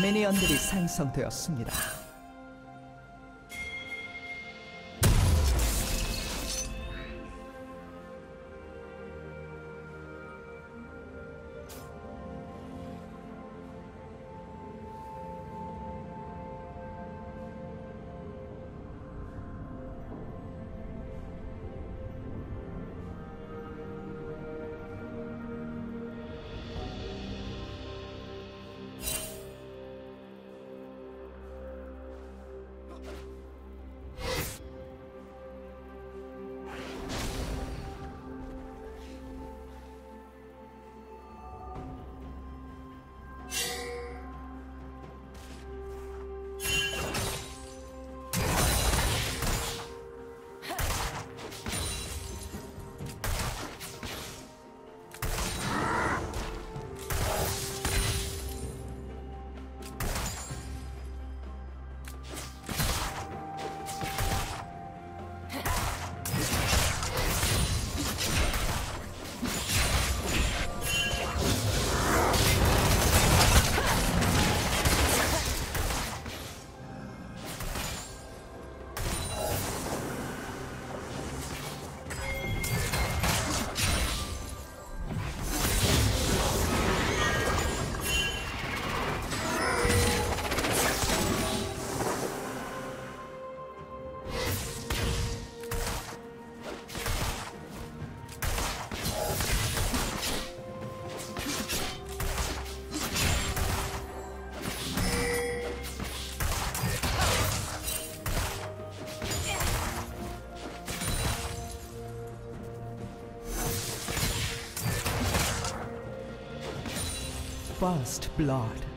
미니언들이 생성되었습니다. First Blood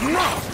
No!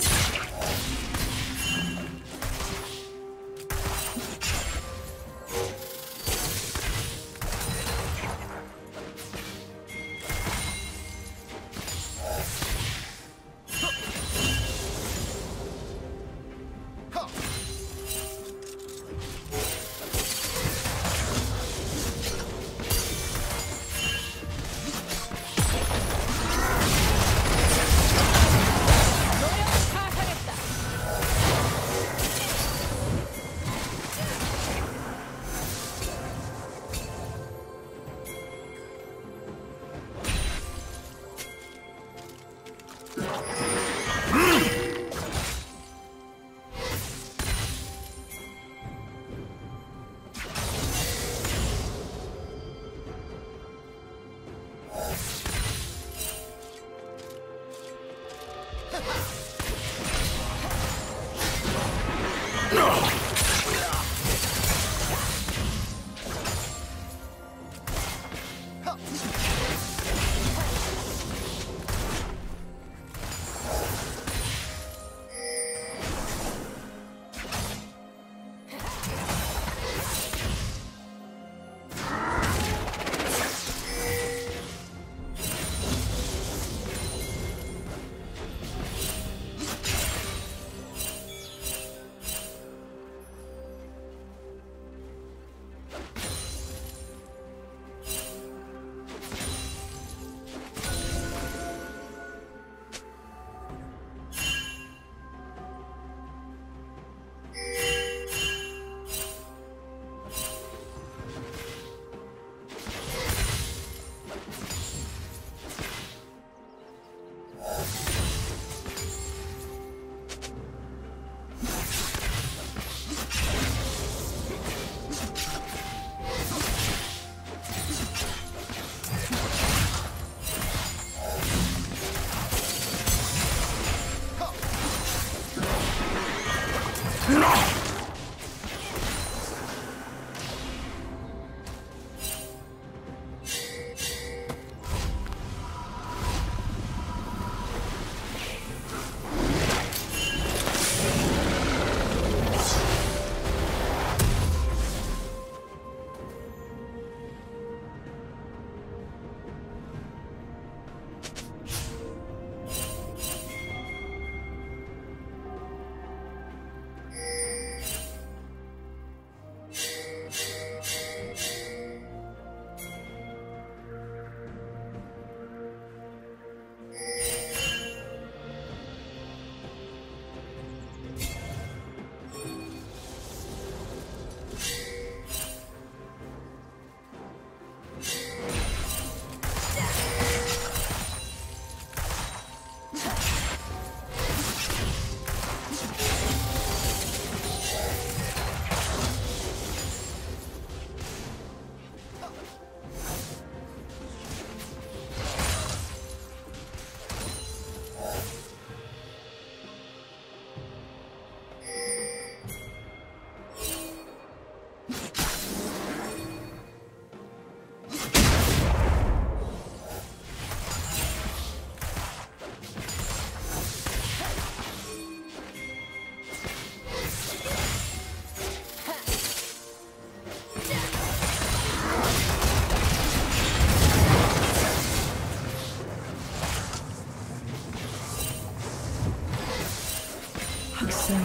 な。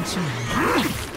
しょうね。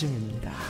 학살 중입니다.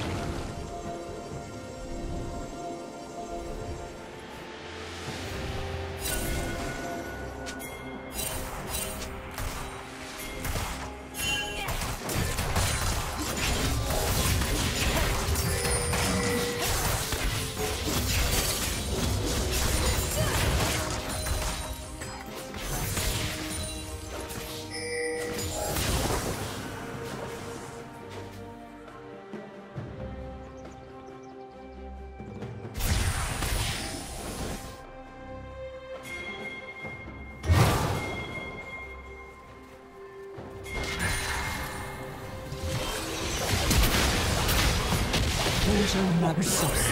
Division Resource.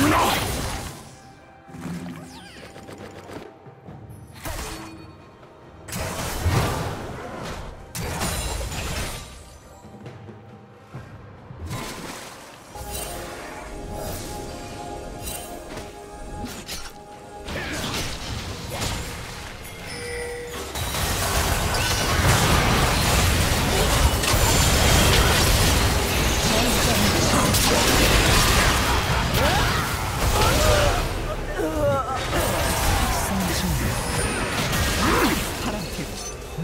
No!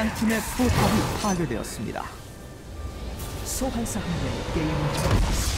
빨간 팀의 포탑이 파괴되었습니다. 소환사 한 명이 게임을 종료했습니다.